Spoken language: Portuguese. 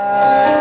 Música